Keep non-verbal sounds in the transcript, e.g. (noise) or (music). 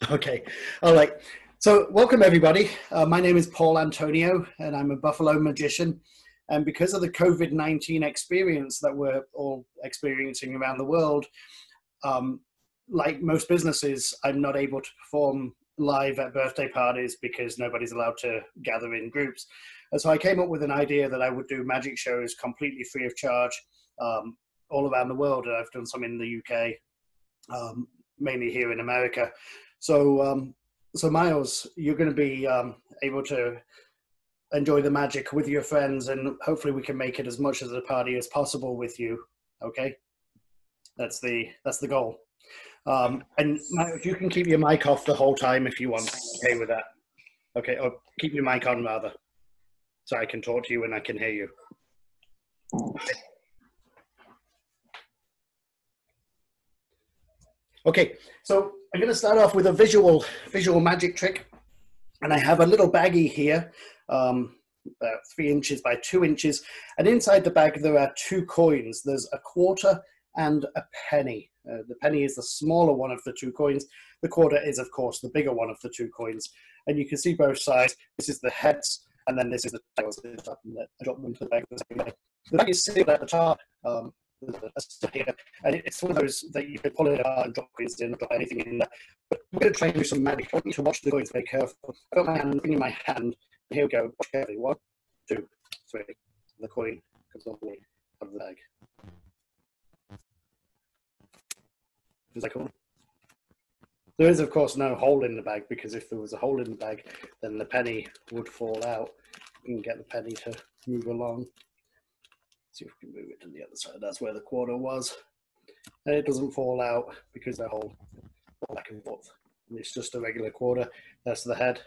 (laughs) Okay, all right. So, welcome everybody. Uh, my name is Paul Antonio, and I'm a Buffalo magician. And because of the COVID 19 experience that we're all experiencing around the world, um, like most businesses, I'm not able to perform live at birthday parties because nobody's allowed to gather in groups. And so I came up with an idea that I would do magic shows completely free of charge um, all around the world. And I've done some in the UK, um, mainly here in America. So, um, so Miles, you're going to be um, able to enjoy the magic with your friends, and hopefully we can make it as much of a party as possible with you. Okay, that's the that's the goal. Um, and if you can keep your mic off the whole time if you want, okay with that. Okay, or keep your mic on rather, so I can talk to you and I can hear you. Okay, so I'm going to start off with a visual visual magic trick, and I have a little baggie here, um, about three inches by two inches, and inside the bag there are two coins. There's a quarter and a penny. Uh, the penny is the smaller one of the two coins. The quarter is, of course, the bigger one of the two coins. And you can see both sides. This is the heads, and then this is the tails. I drop them to the bag. The bag is sealed at the top. Um, and it's one of those that you can pull it out and drop coins in, drop anything in there. But we're going to try and do some magic. I want you to watch the coins very carefully. I've got my hand in my hand. Here we go. Watch carefully. One, two, three. The coin comes all the way out of the bag. Is that cool? There is, of course, no hole in the bag because if there was a hole in the bag, then the penny would fall out. Can get the penny to move along. See if we can move it to the other side. That's where the quarter was. And it doesn't fall out because the hole back and forth. And it's just a regular quarter. That's the head.